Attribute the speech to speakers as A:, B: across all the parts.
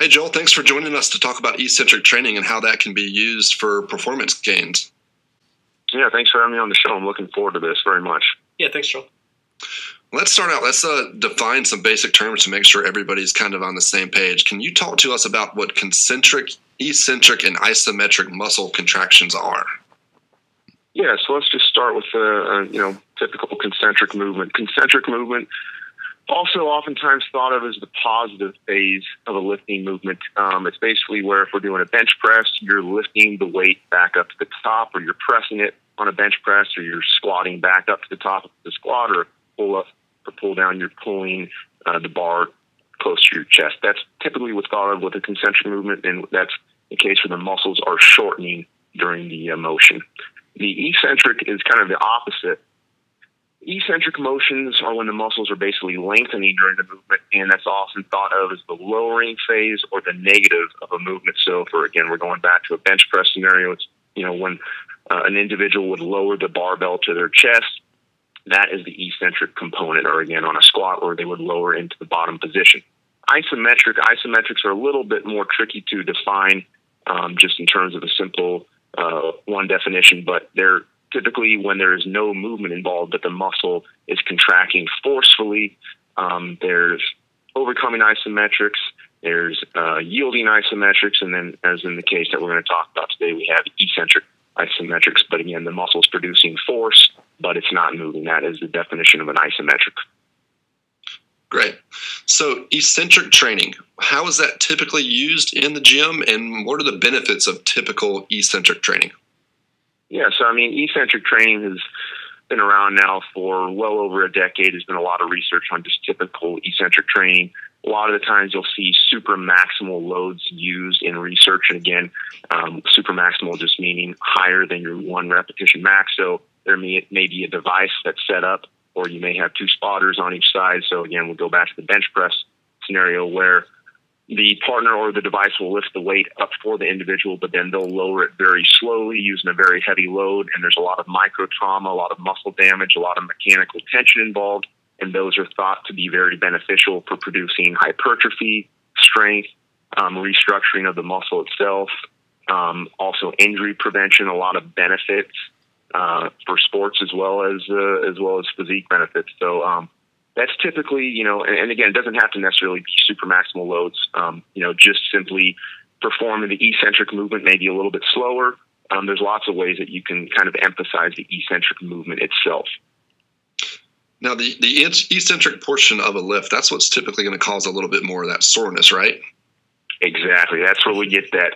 A: Hey, Joel, thanks for joining us to talk about eccentric training and how that can be used for performance gains.
B: Yeah, thanks for having me on the show. I'm looking forward to this very much.
C: Yeah, thanks, Joel.
A: Let's start out. Let's uh, define some basic terms to make sure everybody's kind of on the same page. Can you talk to us about what concentric, eccentric, and isometric muscle contractions are?
B: Yeah, so let's just start with the uh, you know typical concentric movement. Concentric movement, also oftentimes thought of as the positive phase of a lifting movement. Um, it's basically where if we're doing a bench press, you're lifting the weight back up to the top, or you're pressing it on a bench press, or you're squatting back up to the top of the squat, or pull up or pull down. You're pulling uh, the bar close to your chest. That's typically what's thought of with a concentric movement, and that's the case where the muscles are shortening during the uh, motion. The eccentric is kind of the opposite. Eccentric motions are when the muscles are basically lengthening during the movement, and that's often thought of as the lowering phase or the negative of a movement. So, for again, we're going back to a bench press scenario. It's you know when uh, an individual would lower the barbell to their chest, that is the eccentric component. Or again, on a squat, where they would lower into the bottom position. Isometric isometrics are a little bit more tricky to define, um, just in terms of a simple uh, one definition, but they're typically when there is no movement involved, but the muscle is contracting forcefully. Um, there's overcoming isometrics, there's uh, yielding isometrics, and then, as in the case that we're going to talk about today, we have eccentric isometrics. But again, the muscle is producing force, but it's not moving. That is the definition of an isometric.
A: Great. So, eccentric training, how is that typically used in the gym, and what are the benefits of typical eccentric training?
B: Yeah, so I mean, eccentric training has been around now for well over a decade. There's been a lot of research on just typical eccentric training. A lot of the times you'll see super maximal loads used in research. And again, um, super maximal just meaning higher than your one repetition max. So there may, may be a device that's set up or you may have two spotters on each side. So again, we'll go back to the bench press scenario where the partner or the device will lift the weight up for the individual, but then they'll lower it very slowly using a very heavy load. And there's a lot of micro trauma, a lot of muscle damage, a lot of mechanical tension involved. And those are thought to be very beneficial for producing hypertrophy, strength, um, restructuring of the muscle itself, um, also injury prevention, a lot of benefits uh, for sports as well as uh, as well as physique benefits. So um, that's typically you know, and, and, again, it doesn't have to necessarily be super maximal loads. Um, you know, just simply performing the eccentric movement maybe a little bit slower. Um, there's lots of ways that you can kind of emphasize the eccentric movement itself.
A: Now, the, the eccentric portion of a lift, that's what's typically going to cause a little bit more of that soreness, right?
B: Exactly. That's where we get that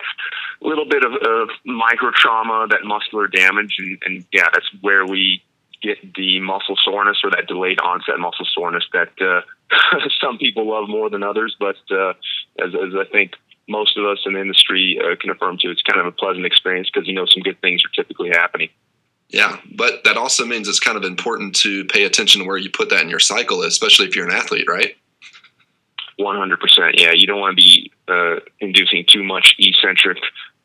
B: little bit of, of micro trauma, that muscular damage, and, and yeah, that's where we get the muscle soreness or that delayed onset muscle soreness that uh, some people love more than others. But uh, as, as I think most of us in the industry uh, can affirm to, it's kind of a pleasant experience because you know some good things are typically happening.
A: Yeah, but that also means it's kind of important to pay attention to where you put that in your cycle, especially if you're an athlete, right?
B: 100%. Yeah, you don't want to be uh, inducing too much eccentric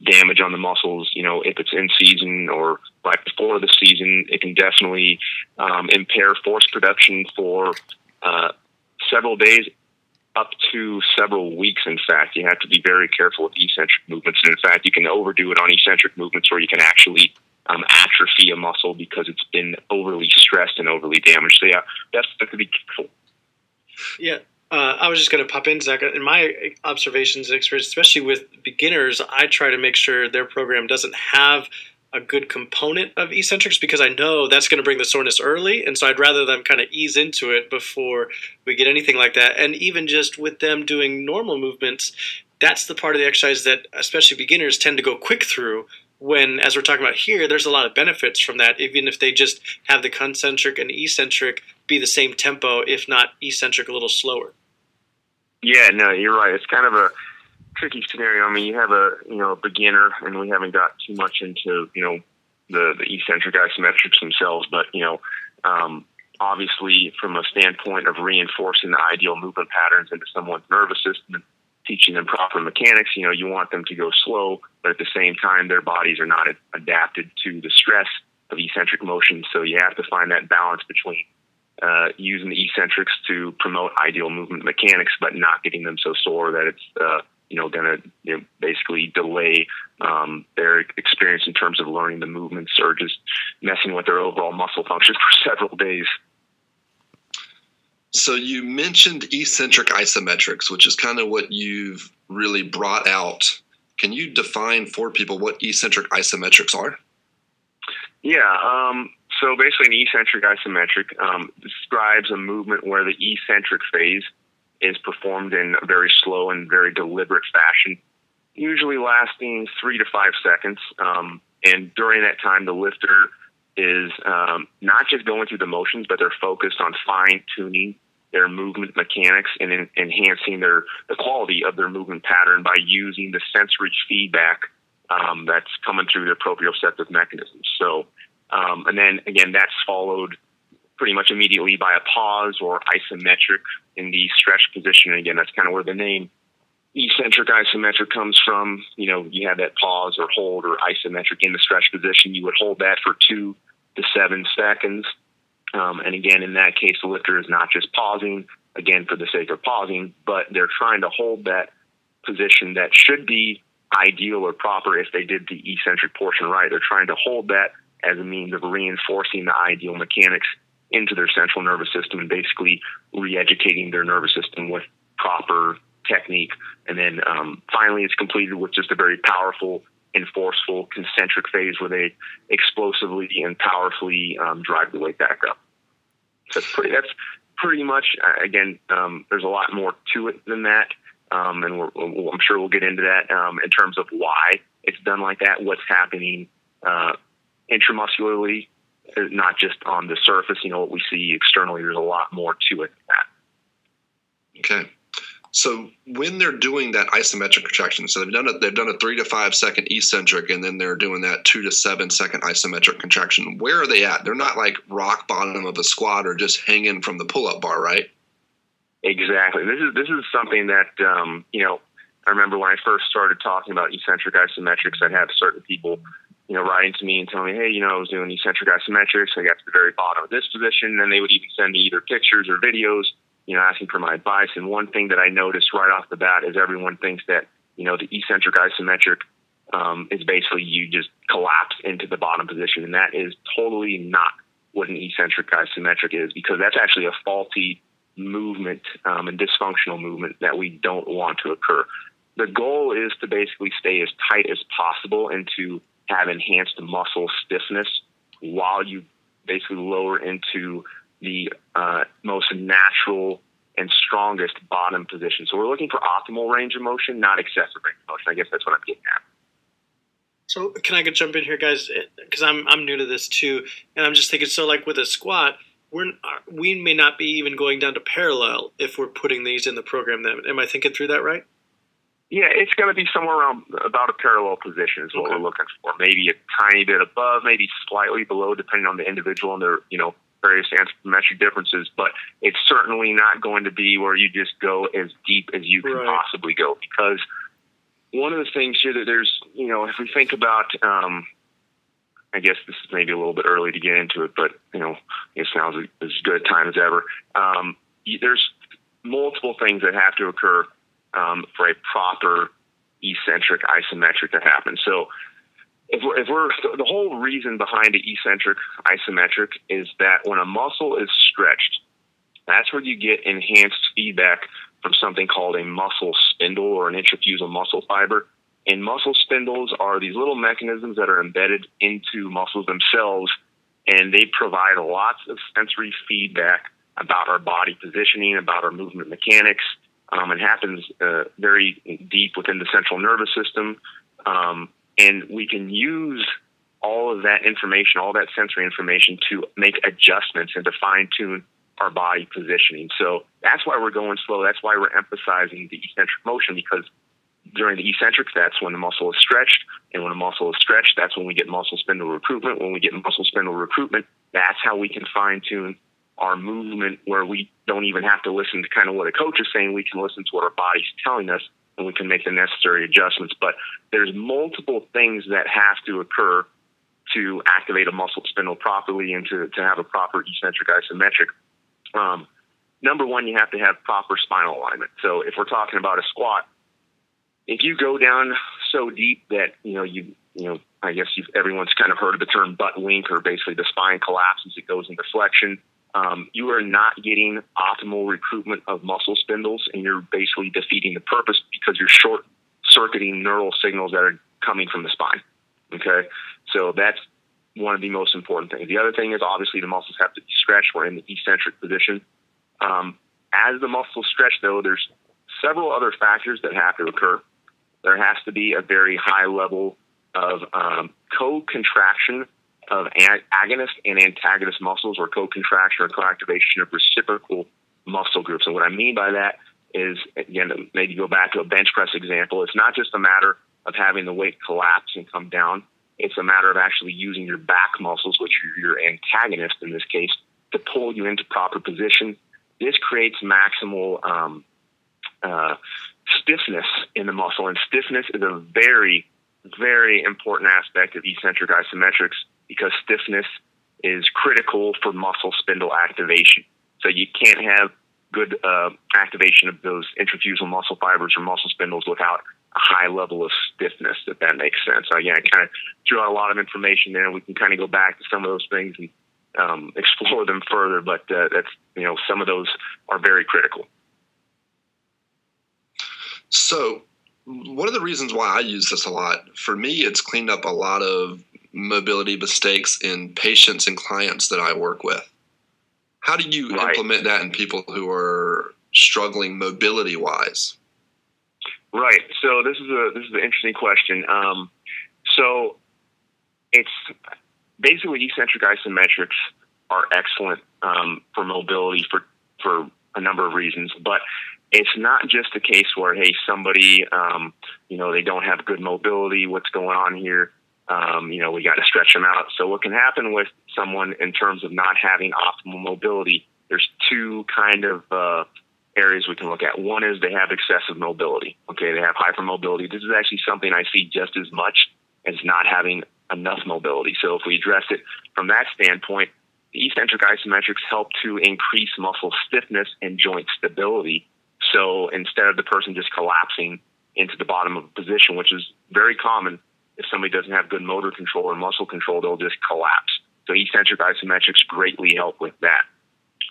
B: damage on the muscles. You know, if it's in season or right before the season, it can definitely um, impair force production for uh, several days, up to several weeks. In fact, you have to be very careful with eccentric movements. And in fact, you can overdo it on eccentric movements, or you can actually um, atrophy a muscle because it's been overly stressed and overly damaged. So yeah, that's to be careful.
C: Yeah, uh, I was just going to pop in, Zach. In my observations and experience, especially with beginners, I try to make sure their program doesn't have a good component of eccentrics because I know that's going to bring the soreness early. And so I'd rather them kind of ease into it before we get anything like that. And even just with them doing normal movements, that's the part of the exercise that especially beginners tend to go quick through when as we're talking about here there's a lot of benefits from that even if they just have the concentric and eccentric be the same tempo if not eccentric a little slower
B: yeah, no, you're right. It's kind of a tricky scenario. I mean, you have a you know a beginner, and we haven't got too much into you know the the eccentric isometrics themselves, but you know. Um, obviously, from a standpoint of reinforcing the ideal movement patterns into someone's nervous system teaching them proper mechanics, you know, you want them to go slow, but at the same time, their bodies are not adapted to the stress of eccentric motion. So you have to find that balance between uh, using the eccentrics to promote ideal movement mechanics, but not getting them so sore that it's uh, you know, going to you know, basically delay um, their experience in terms of learning the movements or just messing with their overall muscle function for several days.
A: So you mentioned eccentric isometrics, which is kind of what you've really brought out. Can you define for people what eccentric isometrics are?
B: Yeah. Um, so basically, an eccentric isometric um, describes a movement where the eccentric phase is performed in a very slow and very deliberate fashion, usually lasting three to five seconds. Um, and during that time, the lifter is um, not just going through the motions, but they're focused on fine tuning their movement mechanics and in, enhancing their the quality of their movement pattern by using the sensory feedback um, that's coming through the proprioceptive mechanisms. So, um, and then again, that's followed pretty much immediately by a pause or isometric in the stretch position. And again, that's kind of where the name eccentric isometric comes from. You know, you have that pause or hold or isometric in the stretch position. You would hold that for two to seven seconds. Um, and again, in that case, the lifter is not just pausing, again, for the sake of pausing, but they're trying to hold that position that should be ideal or proper if they did the eccentric portion right. They're trying to hold that as a means of reinforcing the ideal mechanics into their central nervous system and basically re-educating their nervous system with proper technique. And then um, finally, it's completed with just a very powerful and forceful concentric phase where they explosively and powerfully um, drive the weight back up. So that's pretty. That's pretty much. Uh, again, um, there's a lot more to it than that, um, and I'm sure we'll get into that um, in terms of why it's done like that. What's happening uh, intramuscularly, uh, not just on the surface. You know what we see externally. There's a lot more to it than that.
A: Okay. So when they're doing that isometric contraction, so they've done a, they've done a three to five second eccentric, and then they're doing that two to seven second isometric contraction. Where are they at? They're not like rock bottom of a squat or just hanging from the pull up bar, right?
B: Exactly. This is this is something that um, you know. I remember when I first started talking about eccentric isometrics, I'd have certain people, you know, writing to me and telling me, "Hey, you know, I was doing eccentric isometrics. I got to the very bottom of this position." And then they would even send me either pictures or videos you know, asking for my advice. And one thing that I noticed right off the bat is everyone thinks that, you know, the eccentric isometric um, is basically you just collapse into the bottom position. And that is totally not what an eccentric isometric is because that's actually a faulty movement um, and dysfunctional movement that we don't want to occur. The goal is to basically stay as tight as possible and to have enhanced muscle stiffness while you basically lower into the uh, most natural and strongest bottom position. So we're looking for optimal range of motion, not excessive range of motion. I guess that's what I'm getting at.
C: So can I jump in here, guys? Because I'm I'm new to this too, and I'm just thinking. So like with a squat, we're we may not be even going down to parallel if we're putting these in the program. Then am I thinking through that right?
B: Yeah, it's going to be somewhere around about a parallel position is what okay. we're looking for. Maybe a tiny bit above, maybe slightly below, depending on the individual and their you know various anthropometric differences, but it's certainly not going to be where you just go as deep as you can right. possibly go. Because one of the things here that there's, you know, if we think about, um, I guess this is maybe a little bit early to get into it, but you know, it sounds as good a time as ever. Um, there's multiple things that have to occur um, for a proper eccentric isometric to happen. So if we're, if we're the whole reason behind the eccentric isometric is that when a muscle is stretched, that's where you get enhanced feedback from something called a muscle spindle or an intrafusal muscle fiber. And muscle spindles are these little mechanisms that are embedded into muscles themselves, and they provide lots of sensory feedback about our body positioning, about our movement mechanics. Um, it happens uh, very deep within the central nervous system. Um, and we can use all of that information, all that sensory information to make adjustments and to fine tune our body positioning. So that's why we're going slow. That's why we're emphasizing the eccentric motion because during the eccentric, that's when the muscle is stretched. And when a muscle is stretched, that's when we get muscle spindle recruitment. When we get muscle spindle recruitment, that's how we can fine tune our movement where we don't even have to listen to kind of what a coach is saying. We can listen to what our body's telling us and we can make the necessary adjustments. But there's multiple things that have to occur to activate a muscle spindle properly and to, to have a proper eccentric isometric. Um, number one, you have to have proper spinal alignment. So if we're talking about a squat, if you go down so deep that you know you you know I guess everyone's kind of heard of the term butt wink, or basically the spine collapses, it goes into flexion. Um, you are not getting optimal recruitment of muscle spindles, and you're basically defeating the purpose because you're short circuiting neural signals that are coming from the spine. Okay, so that's one of the most important things. The other thing is obviously the muscles have to be stretched. We're in the eccentric position. Um, as the muscles stretch, though, there's several other factors that have to occur. There has to be a very high level of um, co-contraction of agonist and antagonist muscles, or co-contraction or co-activation of reciprocal muscle groups. And what I mean by that is, again, maybe go back to a bench press example. It's not just a matter of having the weight collapse and come down. It's a matter of actually using your back muscles, which are your antagonist in this case, to pull you into proper position. This creates maximal um, uh, stiffness in the muscle, and stiffness is a very, very important aspect of eccentric isometrics because stiffness is critical for muscle spindle activation. So you can't have good uh, activation of those intrafusal muscle fibers or muscle spindles without a high level of stiffness, if that makes sense. So, yeah, I kind of threw out a lot of information there. We can kind of go back to some of those things and um, explore them further, but uh, that's, you know, some of those are very critical.
A: So, one of the reasons why I use this a lot, for me, it's cleaned up a lot of mobility mistakes in patients and clients that I work with. How do you right. implement that in people who are struggling mobility wise?
B: Right. So this is a this is an interesting question. Um, so it's basically eccentric isometrics are excellent um, for mobility for for a number of reasons, but it's not just a case where hey somebody um, you know they don't have good mobility. What's going on here? Um, you know, we got to stretch them out. So what can happen with someone in terms of not having optimal mobility? There's two kind of uh, areas we can look at. One is they have excessive mobility. Okay, they have hypermobility. This is actually something I see just as much as not having enough mobility. So if we address it from that standpoint, the eccentric isometrics help to increase muscle stiffness and joint stability. So instead of the person just collapsing into the bottom of a position, which is very common if somebody doesn't have good motor control or muscle control, they'll just collapse. So eccentric isometrics greatly help with that.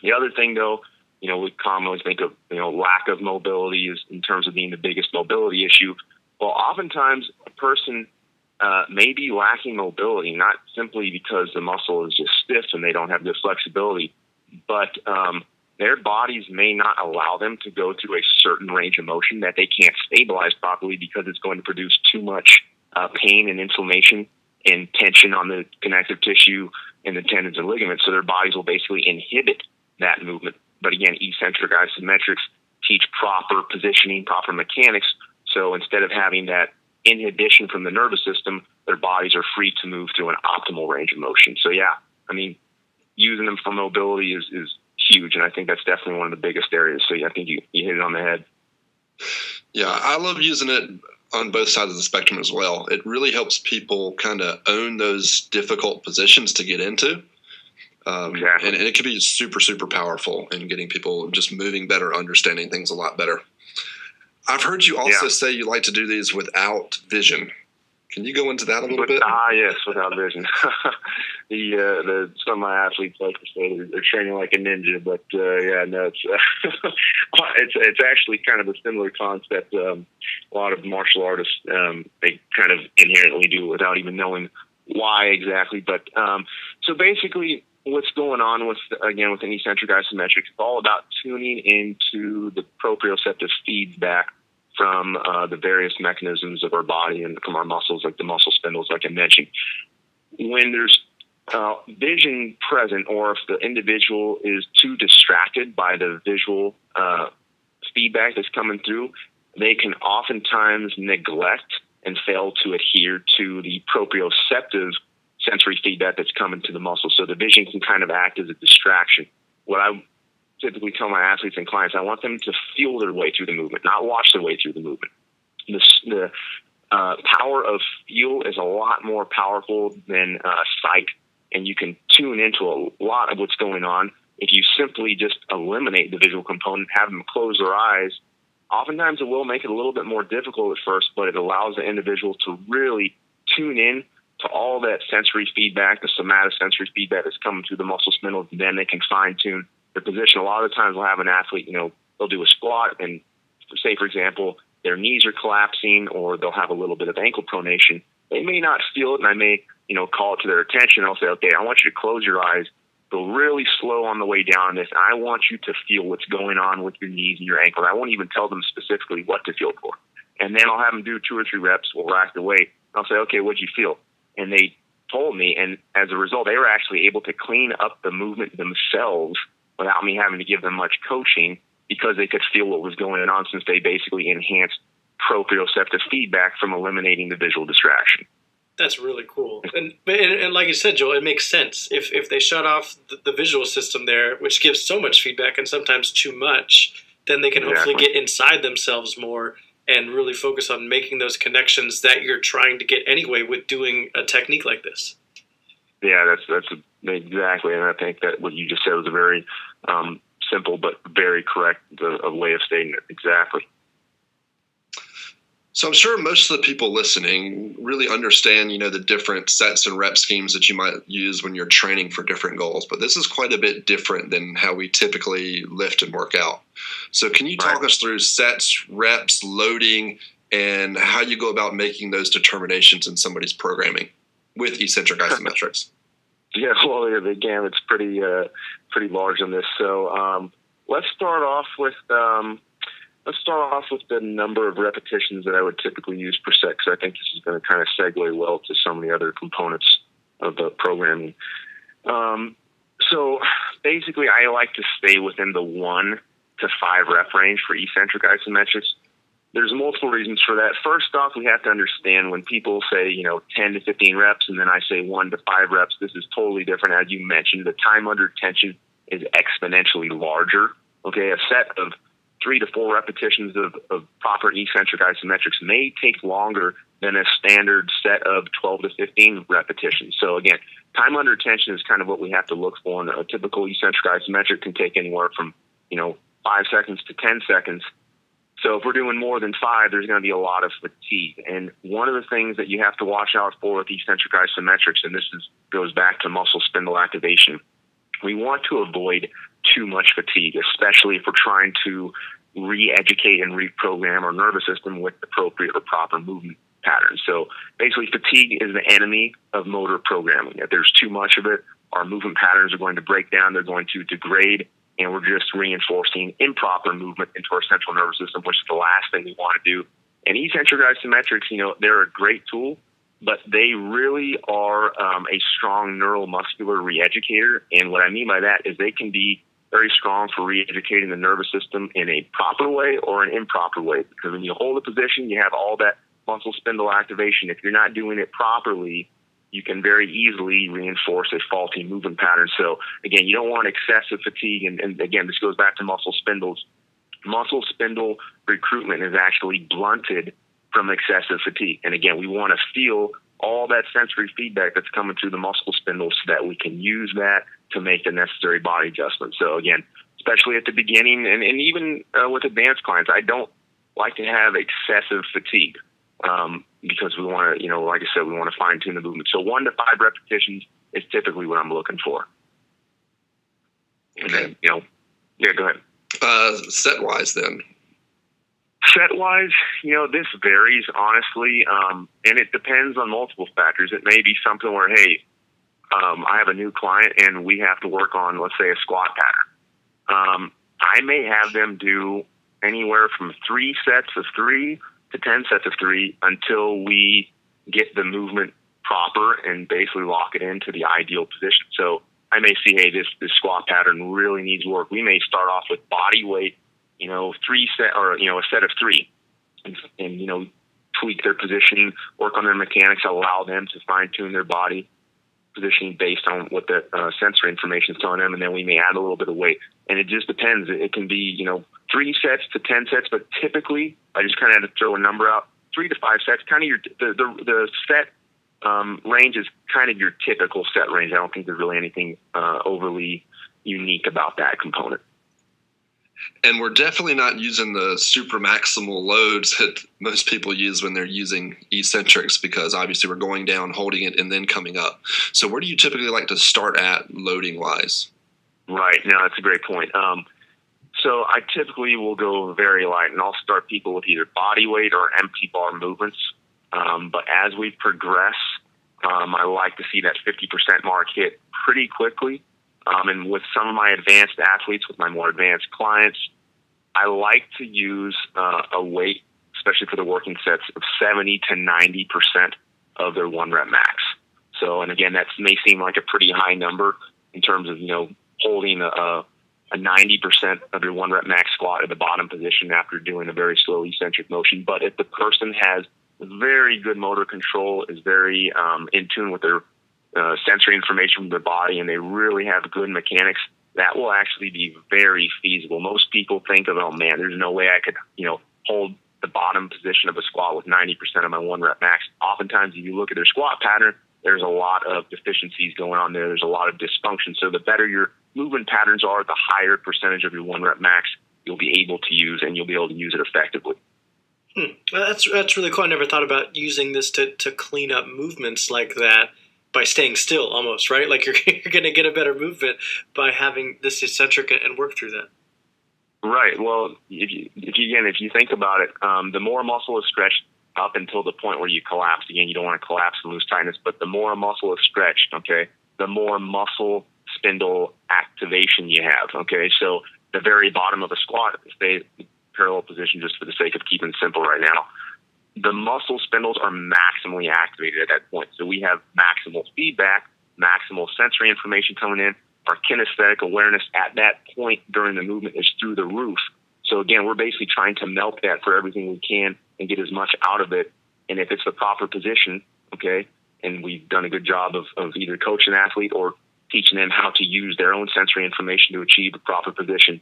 B: The other thing, though, you know, we commonly think of you know lack of mobility is in terms of being the biggest mobility issue. Well, oftentimes a person uh, may be lacking mobility, not simply because the muscle is just stiff and they don't have good flexibility, but um, their bodies may not allow them to go through a certain range of motion that they can't stabilize properly because it's going to produce too much uh, pain and inflammation and tension on the connective tissue and the tendons and ligaments. So their bodies will basically inhibit that movement. But again, eccentric isometrics teach proper positioning, proper mechanics. So instead of having that inhibition from the nervous system, their bodies are free to move through an optimal range of motion. So yeah, I mean, using them for mobility is, is huge. And I think that's definitely one of the biggest areas. So yeah, I think you, you hit it on the head.
A: Yeah, I love using it on both sides of the spectrum as well. It really helps people kind of own those difficult positions to get into. Um, exactly. and, and, it can be super, super powerful in getting people just moving better, understanding things a lot better. I've heard you also yeah. say you like to do these without vision. Can you go into that a little
B: With,
A: bit?
B: Ah, yes, without vision. the uh, the some of my athletes like to say they're, training like a ninja, but uh, yeah, no, it's uh, it's it's actually kind of a similar concept. Um, a lot of martial artists um, they kind of inherently do without even knowing why exactly. But um, so basically, what's going on with again with an eccentric isometric? It's all about tuning into the proprioceptive feedback from uh, the various mechanisms of our body and from our muscles, like the muscle spindles, like I mentioned. When there's uh, vision present, or if the individual is too distracted by the visual uh, feedback that's coming through, they can oftentimes neglect and fail to adhere to the proprioceptive sensory feedback that's coming to the muscle. So the vision can kind of act as a distraction. What I typically tell my athletes and clients, I want them to feel their way through the movement, not watch their way through the movement. The, the uh, power of feel is a lot more powerful than uh, sight, and you can tune into a lot of what's going on if you simply just eliminate the visual component, have them close their eyes, oftentimes it will make it a little bit more difficult at first, but it allows the individual to really tune in to all that sensory feedback, the somatosensory feedback that's coming through the muscle spindles, and then they can fine tune their position. A lot of the times we'll have an athlete, you know, they'll do a squat and say, for example, their knees are collapsing or they'll have a little bit of ankle pronation. They may not feel it and I may, you know, call it to their attention. I'll say, okay, I want you to close your eyes, go really slow on the way down this. I want you to feel what's going on with your knees and your ankles. I won't even tell them specifically what to feel for. And then I'll have them do two or three reps. We'll rack the weight. I'll say, okay, what'd you feel? And they told me, and as a result, they were actually able to clean up the movement themselves without me having to give them much coaching because they could feel what was going on since they basically enhanced proprioceptive feedback from eliminating the visual distraction.
C: That's really cool, and, and, and like you said, Joel, it makes sense if if they shut off the, the, visual system there, which gives so much feedback and sometimes too much, then they can exactly. hopefully get inside themselves more and really focus on making those connections that you're trying to get anyway with doing a technique like this.
B: Yeah, that's that's exactly, and I think that what you just said was a very um, simple but very correct uh, way of stating it. Exactly.
A: So I'm sure most of the people listening really understand, you know, the different sets and rep schemes that you might use when you're training for different goals. But this is quite a bit different than how we typically lift and work out. So can you talk right. us through sets, reps, loading, and how you go about making those determinations in somebody's programming with eccentric isometrics?
B: Yeah, well, the gamut's pretty uh, pretty large on this. So um, let's start off with. Um, let's start off with the number of repetitions that I would typically use per set, because I think this is going to kind of segue well to some of the other components of the programming. Um, so basically, I like to stay within the one to five rep range for eccentric isometrics. There's multiple reasons for that. First off, we have to understand when people say, you know, 10 to 15 reps, and then I say one to five reps, this is totally different. As you mentioned, the time under tension is exponentially larger. Okay, a set of three to four repetitions of, of proper eccentric isometrics may take longer than a standard set of 12 to 15 repetitions. So again, time under tension is kind of what we have to look for. And a typical eccentric isometric can take anywhere from, you know, five seconds to 10 seconds. So if we're doing more than five, there's going to be a lot of fatigue. And one of the things that you have to watch out for with eccentric isometrics, and this is, goes back to muscle spindle activation, we want to avoid too much fatigue, especially if we're trying to re-educate and reprogram our nervous system with appropriate or proper movement patterns. So basically, fatigue is the enemy of motor programming. If there's too much of it, our movement patterns are going to break down. They're going to degrade, and we're just reinforcing improper movement into our central nervous system, which is the last thing we want to do. And eccentric isometrics, you know, they're a great tool, but they really are um, a strong neuromuscular reeducator. And what I mean by that is they can be very strong for re-educating the nervous system in a proper way or an improper way. Because when you hold a position, you have all that muscle spindle activation. If you're not doing it properly, you can very easily reinforce a faulty movement pattern. So again, you don't want excessive fatigue. And, and again, this goes back to muscle spindles. Muscle spindle recruitment is actually blunted from excessive fatigue. And again, we want to feel all that sensory feedback that's coming through the muscle spindles so that we can use that to make the necessary body adjustments. So again, especially at the beginning and, and even uh, with advanced clients, I don't like to have excessive fatigue um, because we want to, you know, like I said, we want to fine tune the movement. So one to five repetitions is typically what I'm looking for. And then, you know, yeah, go ahead.
A: Uh, set wise, then,
B: Set wise, you know, this varies honestly, um, and it depends on multiple factors. It may be something where, hey, um, I have a new client and we have to work on, let's say, a squat pattern. Um, I may have them do anywhere from three sets of three to 10 sets of three until we get the movement proper and basically lock it into the ideal position. So I may see, hey, this, this squat pattern really needs work. We may start off with body weight you know, three set or, you know, a set of three and, and you know, tweak their position, work on their mechanics, allow them to fine tune their body positioning based on what the uh, sensory information is telling them. And then we may add a little bit of weight. And it just depends. It can be, you know, three sets to 10 sets, but typically I just kind of had to throw a number out, three to five sets, kind of your, the, the, the set um, range is kind of your typical set range. I don't think there's really anything uh, overly unique about that component.
A: And we're definitely not using the super maximal loads that most people use when they're using eccentrics because obviously we're going down, holding it, and then coming up. So, where do you typically like to start at loading wise?
B: Right. No, that's a great point. Um, so, I typically will go very light, and I'll start people with either body weight or empty bar movements. Um, but as we progress, um, I like to see that 50% mark hit pretty quickly. Um, and with some of my advanced athletes, with my more advanced clients, I like to use uh, a weight, especially for the working sets, of 70 to 90% of their one rep max. So, and again, that may seem like a pretty high number in terms of, you know, holding a, a 90% of your one rep max squat at the bottom position after doing a very slow eccentric motion. But if the person has very good motor control, is very um, in tune with their uh, sensory information from their body, and they really have good mechanics, that will actually be very feasible. Most people think of, oh man, there's no way I could, you know, hold the bottom position of a squat with 90% of my one rep max. Oftentimes, if you look at their squat pattern, there's a lot of deficiencies going on there. There's a lot of dysfunction. So the better your movement patterns are, the higher percentage of your one rep max you'll be able to use, and you'll be able to use it effectively.
C: Hmm. That's that's really cool. I never thought about using this to, to clean up movements like that by staying still, almost right. Like you're you're going to get a better movement by having this eccentric and work through that.
B: Right. Well, if you, if you again, if you think about it, um, the more muscle is stretched up until the point where you collapse. Again, you don't want to collapse and lose tightness, but the more muscle is stretched, okay, the more muscle spindle activation you have. Okay, so the very bottom of a squat, stay parallel position just for the sake of keeping simple right now. The muscle spindles are maximally activated at that point. So we have maximal feedback, maximal sensory information coming in. Our kinesthetic awareness at that point during the movement is through the roof. So again, we're basically trying to melt that for everything we can and get as much out of it. And if it's the proper position, okay, and we've done a good job of, of either coaching an athlete or teaching them how to use their own sensory information to achieve a proper position,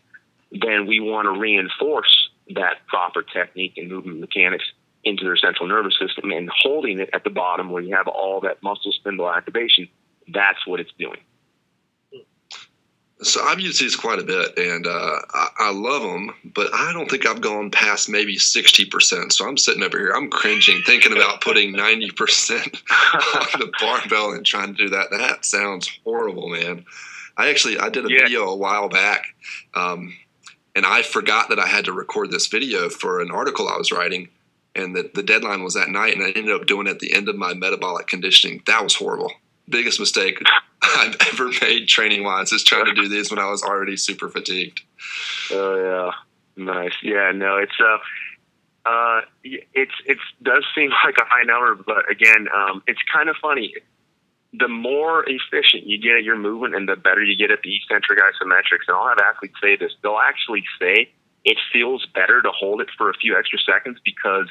B: then we want to reinforce that proper technique and movement mechanics into their central nervous system and holding it at the bottom where you have all that muscle spindle activation. That's what it's doing.
A: So I've used these quite a bit, and uh, I, I, love them, but I don't think I've gone past maybe sixty percent. So I'm sitting over here, I'm cringing thinking about putting ninety percent on the barbell and trying to do that. That sounds horrible, man. I actually I did a yeah. video a while back. Um, and I forgot that I had to record this video for an article I was writing, and that the deadline was that night, and I ended up doing it at the end of my metabolic conditioning. That was horrible. Biggest mistake I've ever made training wise is trying to do this when I was already super fatigued.
B: Oh yeah, nice. Yeah, no, it's uh, uh, it's it does seem like a high number, but again, um, it's kind of funny the more efficient you get at your movement and the better you get at the eccentric isometrics, and I'll have athletes say this, they'll actually say it feels better to hold it for a few extra seconds because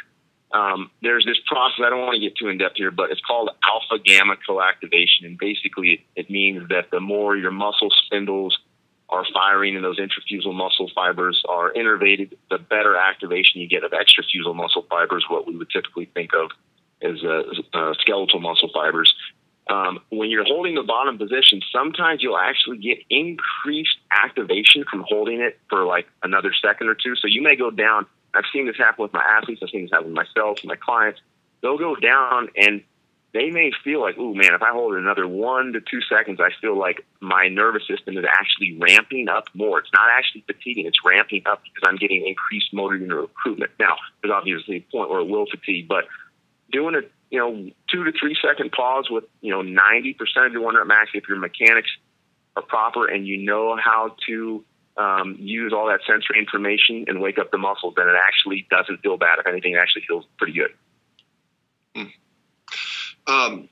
B: um, there's this process. I don't want to get too in depth here, but it's called alpha gamma coactivation. And basically, it, means that the more your muscle spindles are firing and those intrafusal muscle fibers are innervated, the better activation you get of extrafusal muscle fibers, what we would typically think of as uh, uh, skeletal muscle fibers um, when you're holding the bottom position, sometimes you'll actually get increased activation from holding it for like another second or two. So you may go down. I've seen this happen with my athletes. I've seen this happen with myself, my clients. They'll go down and they may feel like, oh man, if I hold it another one to two seconds, I feel like my nervous system is actually ramping up more. It's not actually fatiguing, it's ramping up because I'm getting increased motor unit recruitment. Now, there's obviously a point where it will fatigue, but doing a you know two to three second pause with you know 90% of your one rep max if your mechanics are proper and you know how to um, use all that sensory information and wake up the muscles, then it actually doesn't feel bad. If anything, it actually feels pretty good.
A: Hmm. Um,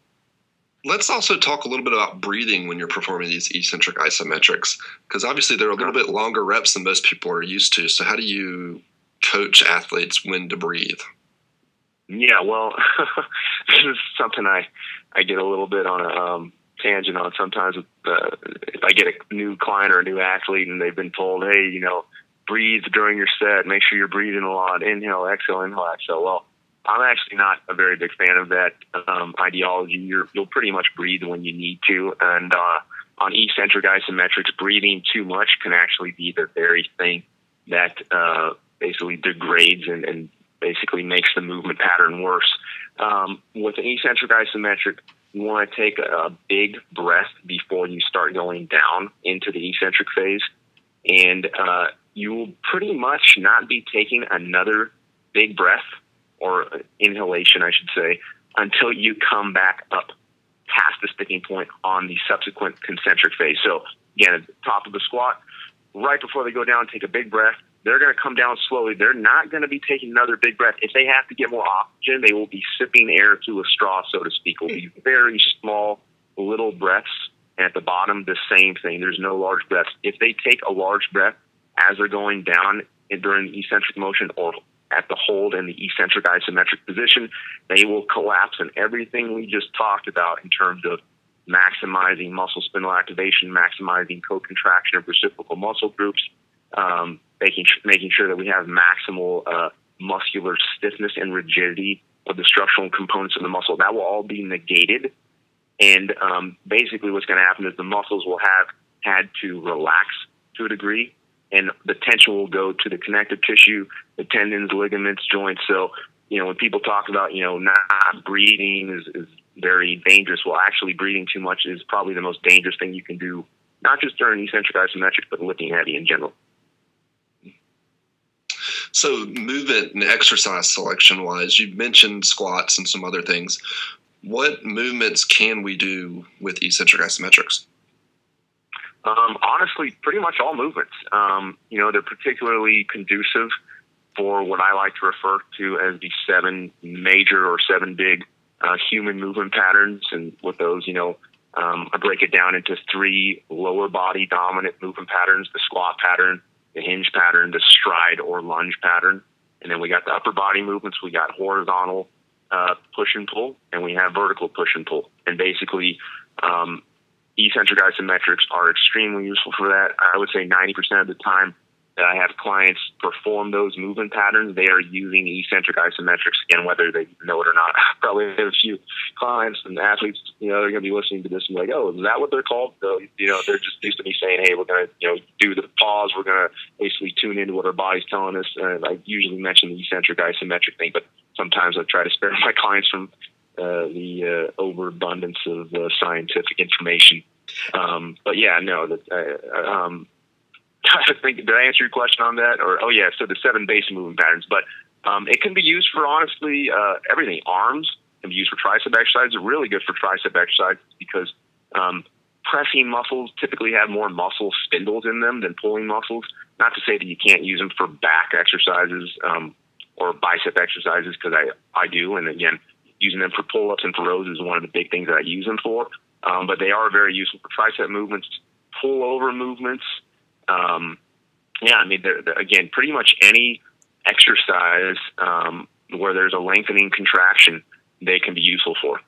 A: let's also talk a little bit about breathing when you're performing these eccentric isometrics, because obviously they're a little bit longer reps than most people are used to. So, how do you coach athletes when to breathe?
B: Yeah, well, this is something I I get a little bit on a um, tangent on sometimes. Uh, if I get a new client or a new athlete and they've been told, hey, you know, breathe during your set, make sure you're breathing a lot, inhale, exhale, inhale, exhale. Well, I'm actually not a very big fan of that um, ideology. You're, you'll pretty much breathe when you need to, and uh, on eccentric isometrics, breathing too much can actually be the very thing that uh, basically degrades and, and, basically makes the movement pattern worse. Um, with an eccentric isometric, you want to take a, big breath before you start going down into the eccentric phase. And uh, you will pretty much not be taking another big breath or inhalation, I should say, until you come back up past the sticking point on the subsequent concentric phase. So, again, at the top of the squat, right before they go down, take a big breath. They're going to come down slowly. They're not going to be taking another big breath. If they have to get more oxygen, they will be sipping air through a straw, so to speak. It will be very small, little breaths. And at the bottom, the same thing. There's no large breaths. If they take a large breath as they're going down during the eccentric motion or at the hold in the eccentric isometric position, they will collapse. And everything we just talked about in terms of maximizing muscle spindle activation, maximizing co-contraction of reciprocal muscle groups, um, making making sure that we have maximal uh, muscular stiffness and rigidity of the structural components of the muscle. That will all be negated, and um, basically, what's going to happen is the muscles will have had to relax to a degree, and the tension will go to the connective tissue, the tendons, ligaments, joints. So, you know, when people talk about you know not breathing is, is very dangerous. Well, actually, breathing too much is probably the most dangerous thing you can do, not just during eccentric isometrics, but lifting heavy in general.
A: So, movement and exercise selection wise, you mentioned squats and some other things. What movements can we do with eccentric isometrics?
B: Um, honestly, pretty much all movements. Um, you know, they're particularly conducive for what I like to refer to as the seven major or seven big uh, human movement patterns. And with those, you know, um, I break it down into three lower body dominant movement patterns the squat pattern, the hinge pattern, the stride or lunge pattern. And then we got the upper body movements. We got horizontal uh, push and pull, and we have vertical push and pull. And basically, um, eccentric isometrics are extremely useful for that. I would say 90% of the time, that I have clients perform those movement patterns, they are using eccentric isometrics, again, whether they know it or not. Probably have a few clients and athletes, you know, they're going to be listening to this and be like, oh, is that what they're called? So, you know, they're just used to me saying, hey, we're going to, you know, do the pause. We're going to basically tune into what our body's telling us. And I usually mention the eccentric isometric thing, but sometimes I try to spare my clients from uh, the uh, overabundance of uh, scientific information. Um, but yeah, no, that, uh, I think did I answer your question on that? Or oh yeah, so the seven basic movement patterns, but um, it can be used for honestly uh, everything. Arms can be used for tricep exercises. Really good for tricep exercises because um, pressing muscles typically have more muscle spindles in them than pulling muscles. Not to say that you can't use them for back exercises um, or bicep exercises because I I do, and again, using them for pull ups and for rows is one of the big things that I use them for. Um, but they are very useful for tricep movements, pull over movements um, yeah, I mean, they're, they're, again, pretty much any exercise um, where there's a lengthening contraction, they can be useful for.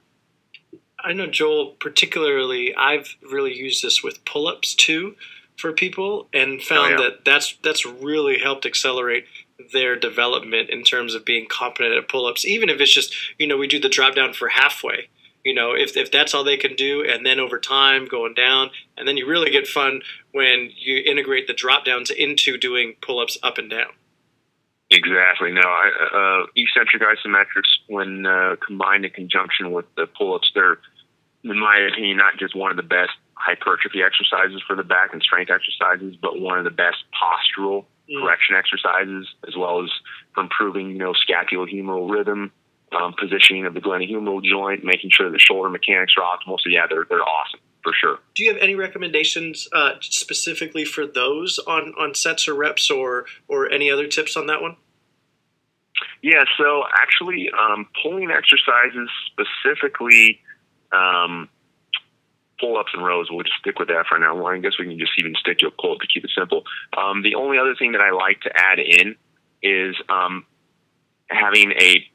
C: I know Joel particularly. I've really used this with pull-ups too for people, and found oh, yeah. that that's that's really helped accelerate their development in terms of being competent at pull-ups. Even if it's just you know we do the drop down for halfway, you know, if, if that's all they can do, and then over time going down, and then you really get fun when you integrate the drop downs into doing pull ups up and down.
B: Exactly. No, I, uh, eccentric isometrics, when uh, combined in conjunction with the pull ups, they're, in my opinion, not just one of the best hypertrophy exercises for the back and strength exercises, but one of the best postural mm. correction exercises, as well as for improving, you know, scapulohumeral rhythm um, positioning of the glenohumeral joint, making sure the shoulder mechanics are optimal. So yeah, they're they're awesome for sure.
C: Do you have any recommendations uh, specifically for those on on sets or reps or or any other tips on that one?
B: Yeah, so actually, um, pulling exercises specifically. Um, pull ups and rows. We'll just stick with that for now. Well, I guess we can just even stick to a pull up to keep it simple. Um, the only other thing that I like to add in is um, having a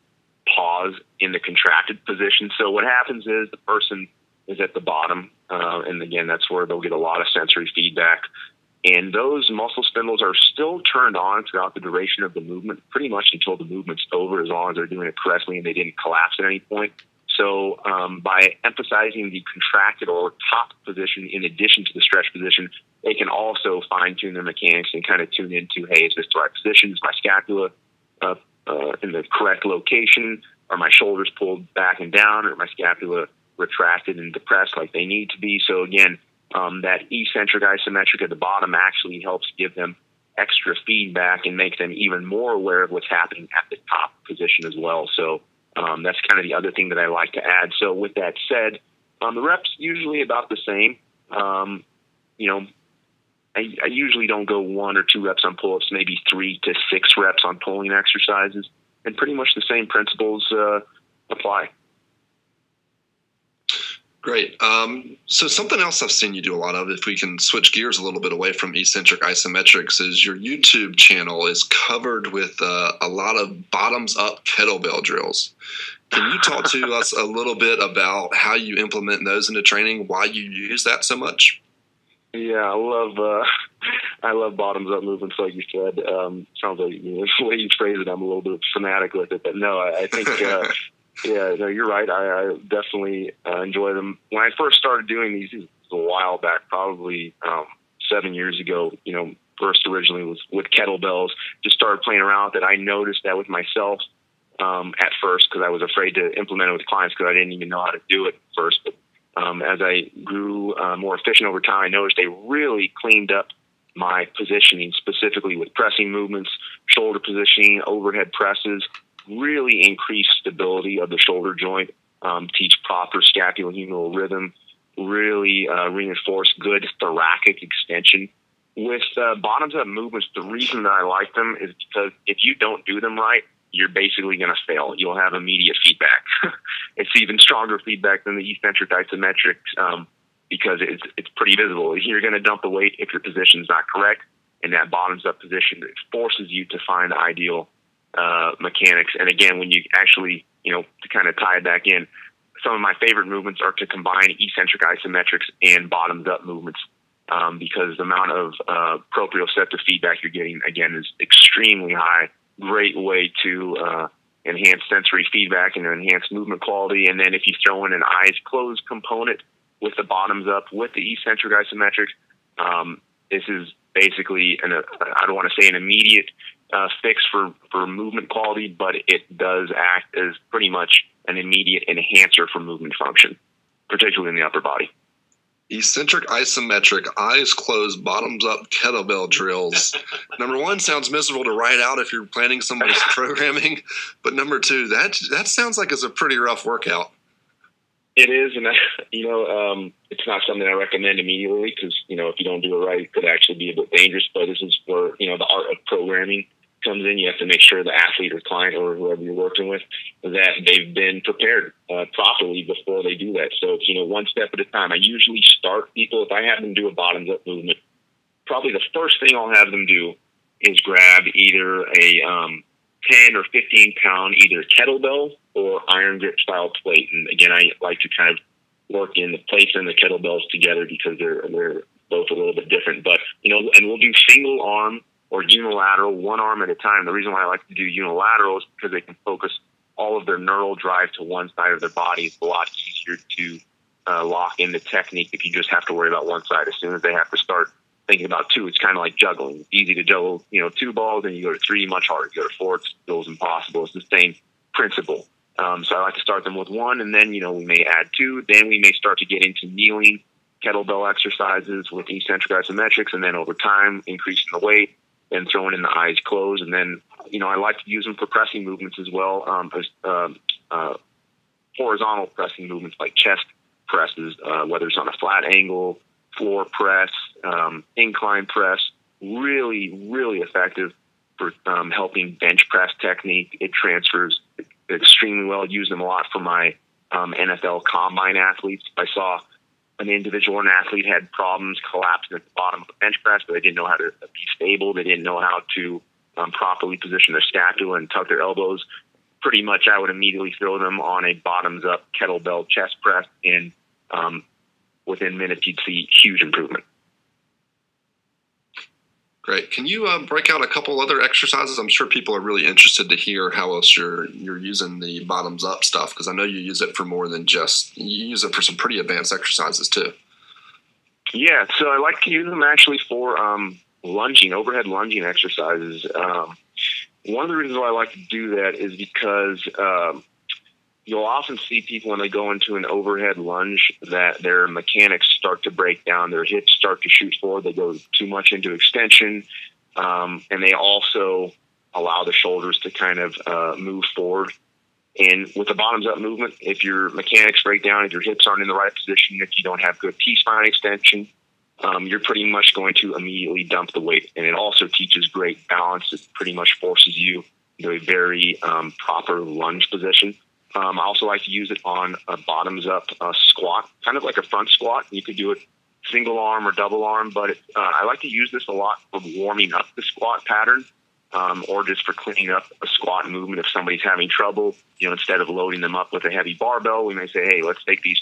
B: pause in the contracted position. So what happens is the person is at the bottom, uh, and again, that's where they'll get a lot of sensory feedback. And those muscle spindles are still turned on throughout the duration of the movement, pretty much until the movement's over, as long as they're doing it correctly and they didn't collapse at any point. So, um, by emphasizing the contracted or top position in addition to the stretch position, they can also fine tune their mechanics and kind of tune into, hey, is this the right position? Is my scapula uh, uh, in the correct location? Are my shoulders pulled back and down? Or my scapula retracted and depressed like they need to be? So again, um, that eccentric isometric at the bottom actually helps give them extra feedback and make them even more aware of what's happening at the top position as well. So um, that's kind of the other thing that I like to add. So with that said, um, the reps usually about the same. Um, you know, I, I, usually don't go one or two reps on pull-ups, maybe three to six reps on pulling exercises, and pretty much the same principles uh, apply.
A: Great. Um, so something else I've seen you do a lot of, if we can switch gears a little bit away from eccentric isometrics, is your YouTube channel is covered with uh, a lot of bottoms-up kettlebell drills. Can you talk to us a little bit about how you implement those into training, why you use that so much?
B: Yeah, I love uh, I love bottoms up movements, like you said. Um, sounds like you know, the way you phrase it, I'm a little bit fanatic with it, but no, I, I think uh, yeah, no, you're right. I, I definitely uh, enjoy them. When I first started doing these, a while back, probably um, seven years ago. You know, first originally was with kettlebells. Just started playing around with it. I noticed that with myself um, at first because I was afraid to implement it with clients because I didn't even know how to do it first. But um, as I grew uh, more efficient over time, I noticed they really cleaned up my positioning, specifically with pressing movements, shoulder positioning, overhead presses, really increased stability of the shoulder joint, um, teach proper scapulohumeral rhythm, really uh, reinforce good thoracic extension. With uh, bottoms up movements, the reason that I like them is because if you don't do them right, you're basically going to fail. You'll have immediate feedback. it's even stronger feedback than the eccentric isometrics um, because it's it's pretty visible. You're going to dump the weight if your position is not correct, and that bottoms up position it forces you to find the ideal uh, mechanics. And again, when you actually, you know, to kind of tie it back in, some of my favorite movements are to combine eccentric isometrics and bottoms up movements um, because the amount of uh, proprioceptive feedback you're getting, again, is extremely high. Great way to uh, enhance sensory feedback and enhance movement quality. And then if you throw in an eyes closed component with the bottoms up, with the eccentric isometric, um, this is basically an, I don't want to say an immediate uh, fix for, for movement quality, but it does act as pretty much an immediate enhancer for movement function, particularly in the upper body.
A: Eccentric isometric, eyes closed, bottoms up kettlebell drills. number one sounds miserable to write out if you're planning somebody's programming, but number two, that that sounds like it's a pretty rough workout.
B: It is, and I, you know, um, it's not something I recommend immediately because you know if you don't do it right, it could actually be a bit dangerous. But this is where you know the art of programming comes in. You have to make sure the athlete or client or whoever you're working with that they've been prepared uh, properly before they do that. So you know, one step at a time. I usually start people if I have them do a bottoms up movement. Probably the first thing I'll have them do is grab either a um, 10 or 15 pound either kettlebell or iron grip style plate. And again, I like to kind of work in the plates and the kettlebells together because they're they're both a little bit different. But you know, and we'll do single arm or unilateral, one arm at a time. The reason why I like to do unilateral is because they can focus all of their neural drive to one side of their body. It's a lot easier to uh, lock in the technique if you just have to worry about one side. As soon as they have to start thinking about two, it's kind of like juggling. It's easy to juggle, you know, two balls, and you go to three, much harder. You go to four, it's feels impossible. It's the same principle. Um, so I like to start them with one, and then you know we may add two. Then we may start to get into kneeling kettlebell exercises with eccentric isometrics, and then over time increasing the weight and throwing in the eyes closed. And then you know I like to use them for pressing movements as well, um, um, uh, horizontal pressing movements like chest presses, uh, whether it's on a flat angle, floor press, um, incline press. Really, really effective for um, helping bench press technique. It transfers extremely well. I Use them a lot for my um, NFL combine athletes. I saw an individual, or an athlete had problems collapsing at the bottom of the bench press, but they didn't know how to be stable. They didn't know how to um, properly position their scapula and tuck their elbows. Pretty much, I would immediately throw them on a bottoms up kettlebell chest press, and um, within minutes, you'd see huge improvement.
A: Great. Can you uh, break out a couple other exercises? I'm sure people are really interested to hear how else you're you're using the bottoms up stuff because I know you use it for more than just you use it for some pretty advanced exercises too.
B: Yeah, so I like to use them actually for um, lunging, overhead lunging exercises. Um, one of the reasons why I like to do that is because um, you'll often see people when they go into an overhead lunge that their mechanics start to break down, their hips start to shoot forward, they go too much into extension, um, and they also allow the shoulders to kind of uh, move forward. And with the bottoms up movement, if your mechanics break down, if your hips aren't in the right position, if you don't have good T spine extension, um, you're pretty much going to immediately dump the weight. And it also teaches great balance. It pretty much forces you into a very um, proper lunge position. Um, I also like to use it on a bottoms up uh, squat, kind of like a front squat. You could do it single arm or double arm, but it, uh, I like to use this a lot for warming up the squat pattern. Um, or just for cleaning up a squat movement if somebody's having trouble. You know, instead of loading them up with a heavy barbell, we may say, hey, let's take these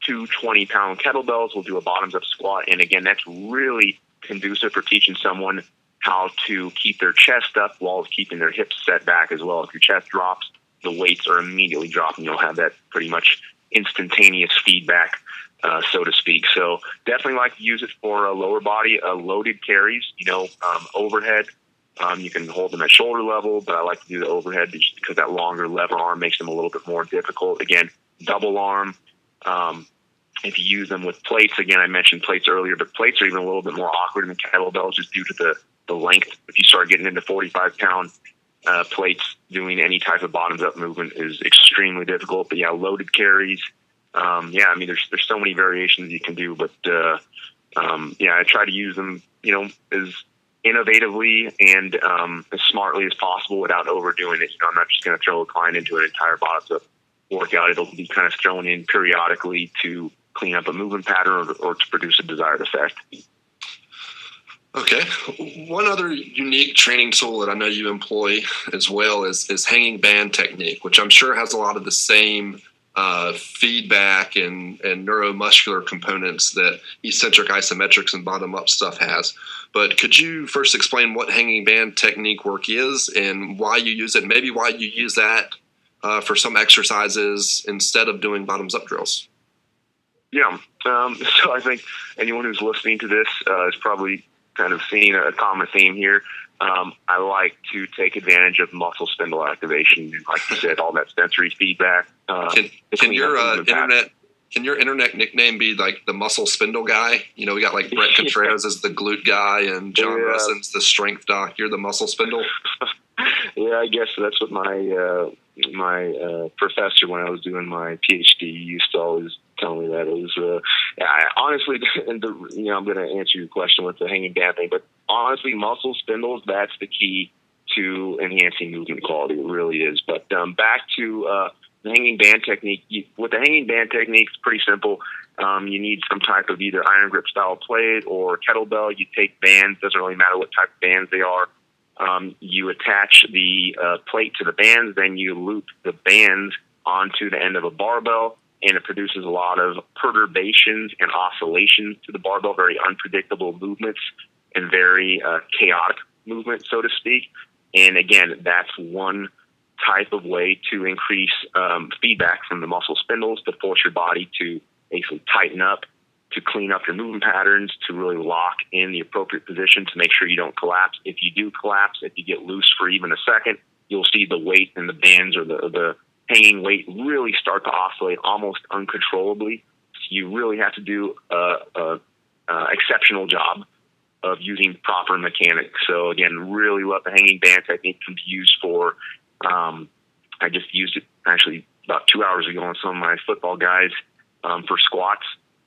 B: two 20 pound kettlebells. We'll do a bottoms up squat. And again, that's really conducive for teaching someone how to keep their chest up while keeping their hips set back as well. If your chest drops, the weights are immediately dropping. You'll have that pretty much instantaneous feedback, uh, so to speak. So definitely like to use it for a lower body, uh, loaded carries, you know, um, overhead. Um, you can hold them at shoulder level, but I like to do the overhead because that longer lever arm makes them a little bit more difficult. Again, double arm, um, if you use them with plates, again, I mentioned plates earlier, but plates are even a little bit more awkward than kettlebells just due to the, the length. If you start getting into 45 pound uh, plates, doing any type of bottoms up movement is extremely difficult. But yeah, loaded carries. Um, yeah, I mean, there's, there's so many variations you can do, but, uh, um, yeah, I try to use them, you know, as innovatively and, um, as smartly as possible without overdoing it. You know, I'm not just going to throw a client into an entire bottoms up workout. It'll be kind of thrown in periodically to clean up a movement pattern or, or to produce a desired effect.
A: Okay. One other unique training tool that I know you employ as well is, is hanging band technique, which I'm sure has a lot of the same uh, feedback and, and neuromuscular components that eccentric isometrics and bottom up stuff has. But could you first explain what hanging band technique work is and why you use it, maybe why you use that uh, for some exercises instead of doing bottoms up drills?
B: Yeah. Um, so I think anyone who's listening to this uh, is probably kind of seeing a common theme here. Um, I like to take advantage of muscle spindle activation, like you said, all that sensory feedback.
A: Uh, can, can your uh, internet can your internet nickname be like the muscle spindle guy? You know, we got like Bret Contreras as the glute guy and John yeah. Rusin's the strength doc. You're the muscle spindle.
B: yeah, I guess that's what my uh, my uh, professor when I was doing my PhD used to always tell me that. It was uh, I, honestly, and the, you know, I'm going to answer your question with the hanging band thing, but honestly, muscle spindles that's the key to enhancing movement quality. It really is. But um, back to uh, the hanging band technique. You, with the hanging band technique, it's pretty simple. Um, you need some type of either iron grip style plate or kettlebell. You take bands, doesn't really matter what type of bands they are. Um, you attach the uh, plate to the bands, then you loop the bands onto the end of a barbell, and it produces a lot of perturbations and oscillations to the barbell, very unpredictable movements and very uh, chaotic movement, so to speak. And again, that's one type of way to increase um, feedback from the muscle spindles to force your body to basically tighten up to clean up your movement patterns, to really lock in the appropriate position to make sure you don't collapse. If you do collapse, if you get loose for even a second, you'll see the weight in the bands or the, the hanging weight really start to oscillate almost uncontrollably. You really have to do a, a, a exceptional job of using proper mechanics. So again, really love the hanging band technique can be used for. Um, I just used it actually about two hours ago on some of my football guys um, for squats.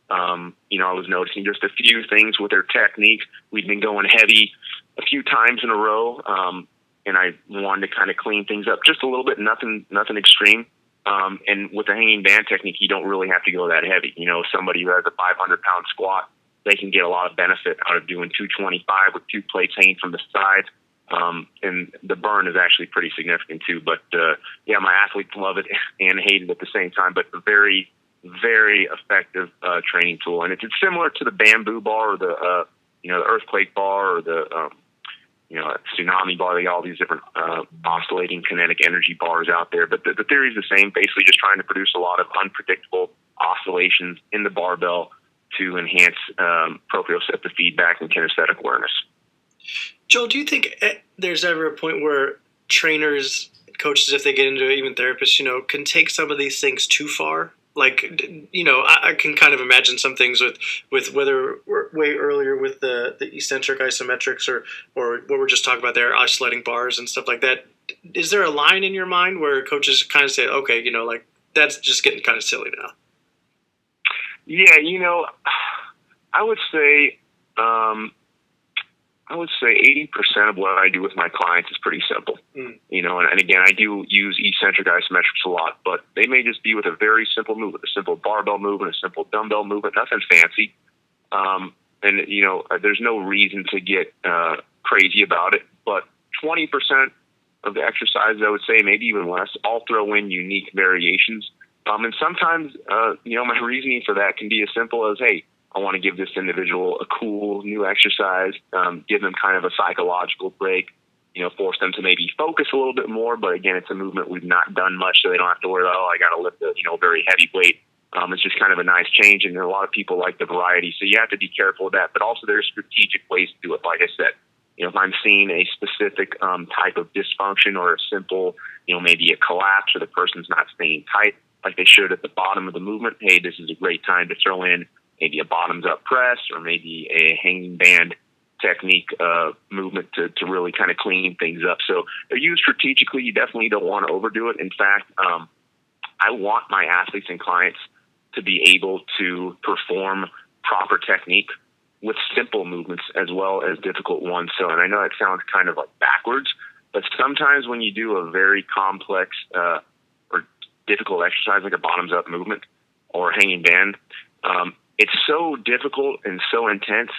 B: Um, you know, I was noticing just a few things with their technique. We'd been going heavy a few times in a row, um, and I wanted to kind of clean things up just a little bit. Nothing, nothing extreme. Um, and with the hanging band technique, you don't really have to go that heavy. You know, somebody who has a 500 pound squat, they can get a lot of benefit out of doing 225 with two plates hanging from the sides. Um, and the burn is actually pretty significant too. But uh, yeah, my athletes love it and hate it at the same time. But a very very effective uh, training tool, and it's, it's similar to the bamboo bar or the uh, you know the earthquake bar or the um, you know tsunami bar. They got all these different uh, oscillating kinetic energy bars out there, but the, the theory is the same. Basically, just trying to produce a lot of unpredictable oscillations in the barbell to enhance um, proprioceptive feedback and kinesthetic awareness.
C: Joel, do you think eh, there's ever a point where trainers, coaches, if they get into it, even therapists, you know, can take some of these things too far? Like, you know, I, I can kind of imagine some things with, with whether way earlier with the, the eccentric isometrics or, or what we're just talking about there, oscillating bars and stuff like that. Is there a line in your mind where coaches kind of say, okay, you know, like that's just getting kind of silly now?
B: Yeah, you know, I would say um, I would say 80% of what I do with my clients is pretty simple. Mm. You know, and, and, again, I do use eccentric isometrics a lot, but they may just be with a very simple movement, a simple barbell movement, a simple dumbbell movement, nothing fancy. Um, and, you know, uh, there's no reason to get uh, crazy about it, but 20% of the exercises, I would say, maybe even less, I'll throw in unique variations. Um, and sometimes, uh, you know, my reasoning for that can be as simple as, hey, I want to give this individual a cool new exercise, um, give them kind of a psychological break, you know, force them to maybe focus a little bit more. But again, it's a movement we've not done much, so they don't have to worry about, oh, I got to lift a, you know, very heavy weight. Um, it's just kind of a nice change, and a lot of people like the variety. So you have to be careful with that. But also, there's strategic ways to do it. Like I said, you know, if I'm seeing a specific um, type of dysfunction or a simple, you know, maybe a collapse or the person's not staying tight like they should at the bottom of the movement, hey, this is a great time to throw in maybe a bottoms up press or maybe a hanging band technique uh, movement to, to really kind of clean things up. So they're used strategically. You definitely don't want to overdo it. In fact, um, I want my athletes and clients to be able to perform proper technique with simple movements as well as difficult ones. So, and I know that sounds kind of like backwards, but sometimes when you do a very complex uh, or difficult exercise like a bottoms up movement or hanging band, um, it's so difficult and so intense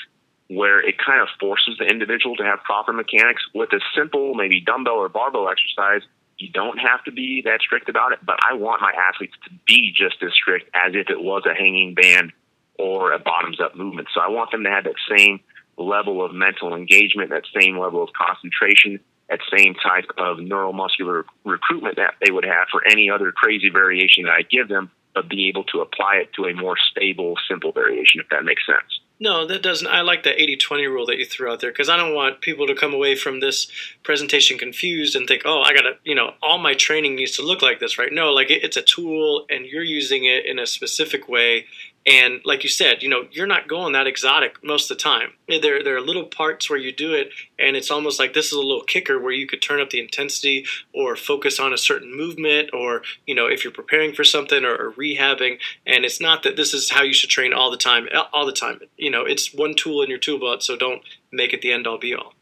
B: where it kind of forces the individual to have proper mechanics. With a simple maybe dumbbell or barbell exercise you don't have to be that strict about it but i want my athletes to be just as strict as if it was a hanging band or a bottoms up movement. So i want them to have that same level of mental engagement that same level of concentration that same type of neuromuscular recruitment that they would have for any other crazy variation that i give them but be able to apply it to a more stable, simple variation, if that makes sense.
C: No, that doesn't. I like the 80 20 rule that you threw out there because I don't want people to come away from this presentation confused and think, oh, I got to, you know, all my training needs to look like this, right? No, like it's a tool and you're using it in a specific way and like you said, you know, you're not going that exotic most of the time. There, there are little parts where you do it, and it's almost like this is a little kicker where you could turn up the intensity or focus on a certain movement, or you know, if you're preparing for something or, or rehabbing. And it's not that this is how you should train all the time. All the time, you know, it's one tool in your tool belt, so don't make it the end all be all.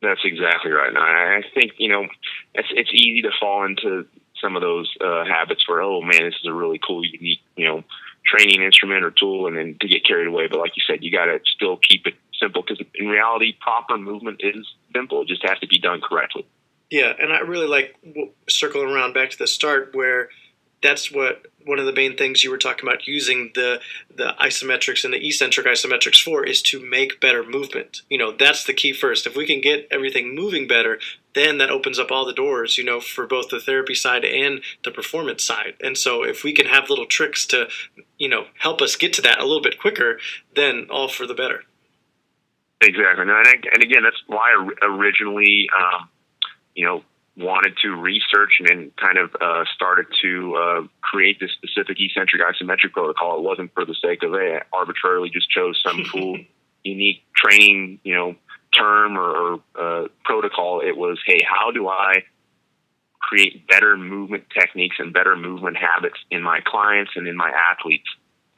B: That's exactly right. And I think you know, it's it's easy to fall into some of those uh, habits where, oh man, this is a really cool, unique, you know training instrument or tool and then to get carried away. But like you said, you got to still keep it simple because in reality, proper movement is simple. It just has to be done correctly.
C: Yeah, and I really like circling around back to the start where that's what one of the main things you were talking about using the the isometrics and the eccentric isometrics for is to make better movement. You know, that's the key first. If we can get everything moving better, then that opens up all the doors, you know, for both the therapy side and the performance side. And so if we can have little tricks to, you know, help us get to that a little bit quicker, then all for the better.
B: Exactly. And, again, that's why originally, um, you know, wanted to research and then kind of uh, started to uh, create this specific eccentric isometric protocol. It wasn't for the sake of it. I arbitrarily just chose some cool, unique training, you know, term or, or uh, protocol. It was, hey, how do I create better movement techniques and better movement habits in my clients and in my athletes?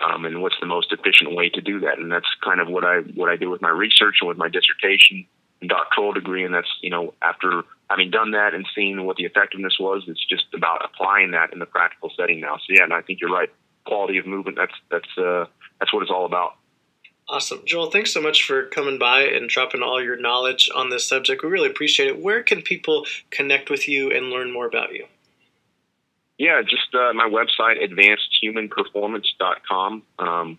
B: Um, and what's the most efficient way to do that? And that's kind of what I what I do with my research and with my dissertation doctoral degree. And that's you know after having done that and seeing what the effectiveness was, it's just about applying that in the practical setting now. So yeah, and I think you're right. Quality of movement. That's that's uh, that's what it's all about.
C: Awesome. Joel, thanks so much for coming by and dropping all your knowledge on this subject. We really appreciate it. Where can people connect with you and learn more about you?
B: Yeah, just uh, my website, advancedhumanperformance.com. Um,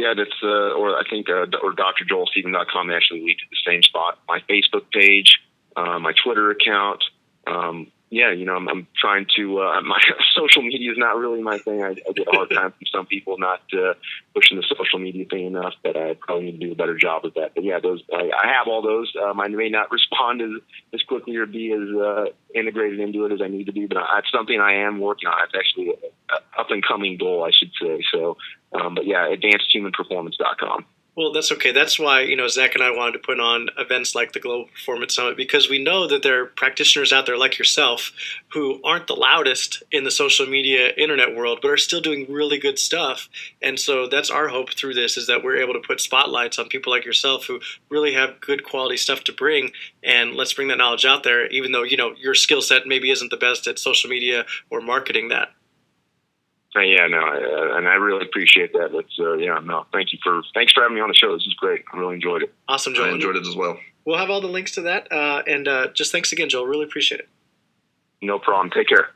B: yeah, that's, uh, or I think, uh, or drjoelseedman.com, they actually lead to the same spot. My Facebook page, uh, my Twitter account, um, yeah, you know, I'm, I'm trying to. Uh, my social media is not really my thing. I, I get a hard time from some people not uh, pushing the social media thing enough. But I probably need to do a better job of that. But yeah, those I, I have all those. Um, I may not respond as as quickly or be as uh, integrated into it as I need to be, but I, it's something I am working on. It's actually a, a up and coming goal, I should say. So, um, but yeah, advancedhumanperformance.com.
C: Well, that's okay. That's why you know Zach and I wanted to put on events like the Global Performance Summit because we know that there are practitioners out there like yourself who aren't the loudest in the social media internet world, but are still doing really good stuff. And so that's our hope through this is that we're able to put spotlights on people like yourself who really have good quality stuff to bring, and let's bring that knowledge out there. Even though you know your skill set maybe isn't the best at social media or marketing that.
B: Uh, yeah, no, uh, and I really appreciate that. But uh, yeah, no, thank you for thanks for having me on the show. This is great. I really enjoyed it.
C: Awesome, Joel.
A: I enjoyed it as well.
C: We'll have all the links to that, uh, and uh, just thanks again, Joel. Really appreciate it.
B: No problem. Take care.